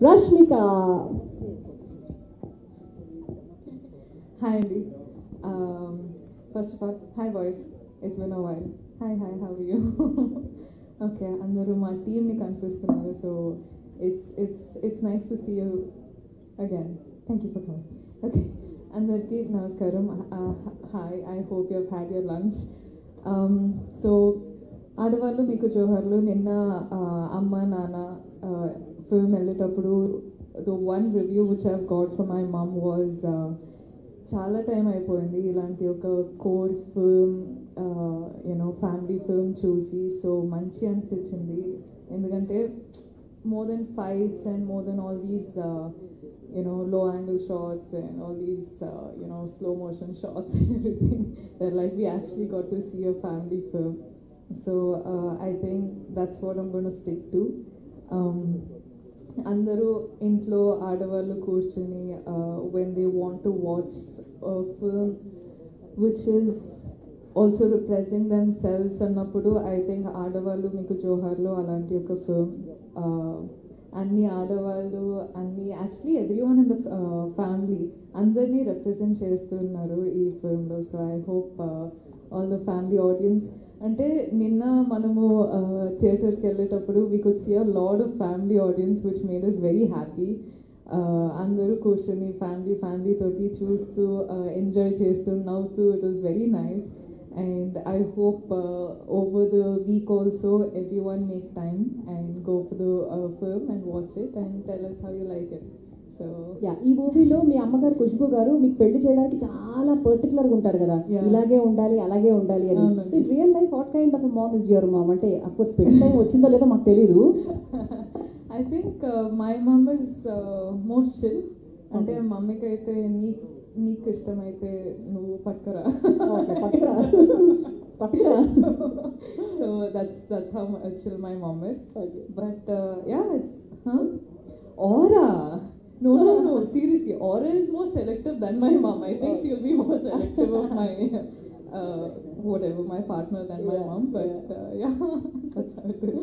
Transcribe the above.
Rashmika hi అండి first of all hi boys it's been a while hi hi how you okay అందరూ మా టీమ్ని కనిపిస్తున్నారు so it's it's it's nice to see you again thank you for coming okay అందరికీ నమస్కారం hi I hope you had your lunch so ఆడవాళ్ళు మీకు జోహర్లు నిన్న uh, అమ్మ నాన్న ఫిల్మ్ వెళ్ళేటప్పుడు the one review which I've got for my mom was చాలా time అయిపోయింది ఇలాంటి ఒక core film you know family film చూసి సో మంచి అనిపించింది ఎందుకంటే more than fights and more than all these you know low angle shots and all these you know slow motion shots and everything there like we actually got to see a family film so I think that's what I'm gonna stick to అందరూ ఇంట్లో ఆడవాళ్ళు కూర్చుని when they want to watch film which is also represent themselves అన్నప్పుడు I think ఆడవాళ్ళు మీకు జోహార్లో అలాంటి ఒక ఫిల్మ్ అన్ని ఆడవాళ్ళు అన్ని actually every one in the family అందరినీ రిప్రజెంట్ చేస్తున్నారు ఈ ఫిల్మ్లో so I hope all the family audience అంటే నిన్న మనము థియేటర్కి వెళ్ళేటప్పుడు we could see a lot of family audience which made is very happy అందరూ కూర్చొని ఫ్యామిలీ ఫ్యామిలీ తోటి చూస్తూ ఎంజాయ్ చేస్తూ నవ్వుతూ it was very nice and I hope over the week also every one make time and go for the film and watch it and tell us how you like it so yeah ఈ మూవీలో మీ అమ్మగారు ఖుష్బు గారు మీకు పెళ్ళి చేయడానికి చాలా పర్టికులర్గా ఉంటారు కదా. ఇలాగే ఉండాలి అలాగే ఉండాలి అని. So real life what kind of mom is your mom అంటే అఫ్ కోర్స్ పెళ్ళి టైం వచ్చిందో లేదో మాకు తెలియదు I think my mum is most chill అంటే. మమ్మీకి అయితే నీ నీకు ఇష్టమైతే నువ్వు పట్టుకురా పట్టుకురా. పట్టుకురా. so that's that's how mu- chill my mom is Okay. but yeah it's huh aura no no no. Seriously aura is more selective than my mom. I think she'll be more selective of my uh, whatever my partner than my mom but uh, yeah. That's how it is